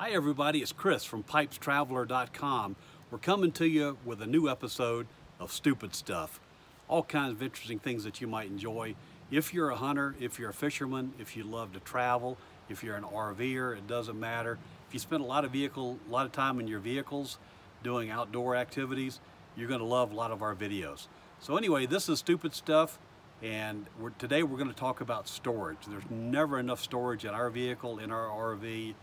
Hi everybody, it's Chris from PipesTraveler.com. We're coming to you with a new episode of Stupid Stuff. All kinds of interesting things that you might enjoy. If you're a hunter, if you're a fisherman, if you love to travel, if you're an RVer, it doesn't matter. If you spend a lot of vehicle, a lot of time in your vehicles doing outdoor activities, you're gonna love a lot of our videos. So anyway, this is Stupid Stuff and we're, today we're gonna talk about storage. There's never enough storage in our vehicle, in our RV,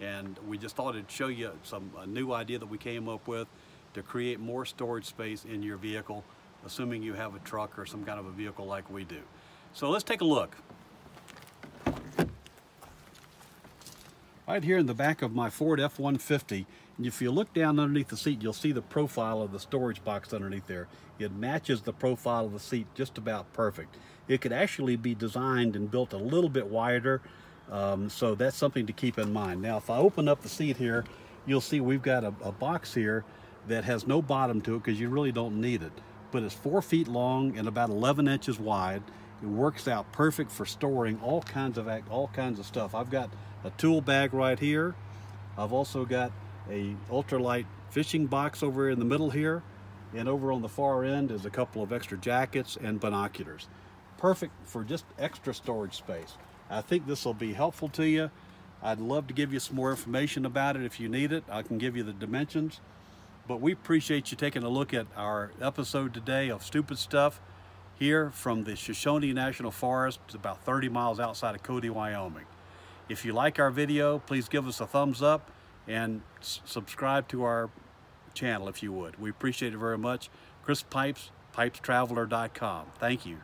and we just thought it'd show you some a new idea that we came up with to create more storage space in your vehicle, assuming you have a truck or some kind of a vehicle like we do. So let's take a look. Right here in the back of my Ford F-150, and if you look down underneath the seat, you'll see the profile of the storage box underneath there. It matches the profile of the seat just about perfect. It could actually be designed and built a little bit wider um, so that's something to keep in mind. Now, if I open up the seat here, you'll see we've got a, a box here that has no bottom to it because you really don't need it. But it's four feet long and about 11 inches wide. It works out perfect for storing all kinds of all kinds of stuff. I've got a tool bag right here. I've also got a ultralight fishing box over in the middle here. And over on the far end is a couple of extra jackets and binoculars. Perfect for just extra storage space. I think this will be helpful to you. I'd love to give you some more information about it if you need it. I can give you the dimensions. But we appreciate you taking a look at our episode today of Stupid Stuff here from the Shoshone National Forest. About 30 miles outside of Cody, Wyoming. If you like our video, please give us a thumbs up and subscribe to our channel if you would. We appreciate it very much. Chris Pipes, pipestraveler.com. Thank you.